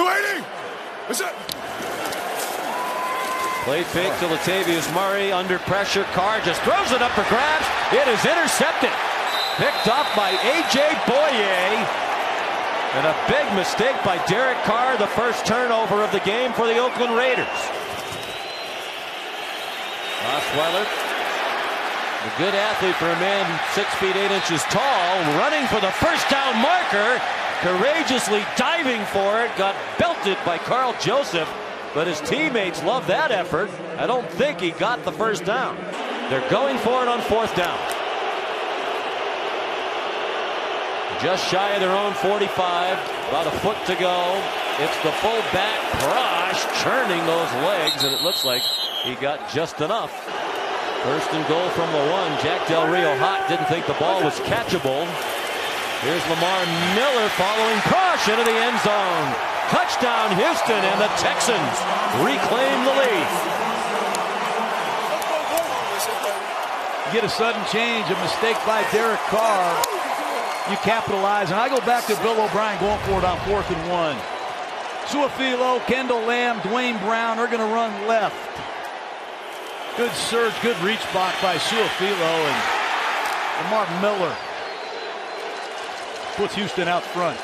80! What's up? Play fake to Latavius Murray under pressure. Carr just throws it up for grabs. It is intercepted. Picked up by A.J. Bouye. And a big mistake by Derek Carr, the first turnover of the game for the Oakland Raiders. Osweiler, a good athlete for a man six feet eight inches tall, running for the first down marker, courageously diving for it, got belted by Karl Joseph, but his teammates love that effort. I don't think he got the first down. They're going for it on fourth down. Just shy of their own 45, about a foot to go. It's the fullback, Prosch, churning those legs, and it looks like he got just enough. First and goal from the one. Jack Del Rio hot, didn't think the ball was catchable. Here's Lamar Miller following Prosch into the end zone. Touchdown Houston, and the Texans reclaim the lead. Get a sudden change, a mistake by Derek Carr you capitalize. And I go back to Bill O'Brien going for it on fourth and one. Su'a-Filo, Kendall Lamm, Duane Brown are going to run left. Good surge, good reach block by Su'a-Filo and Lamar Miller puts Houston out front.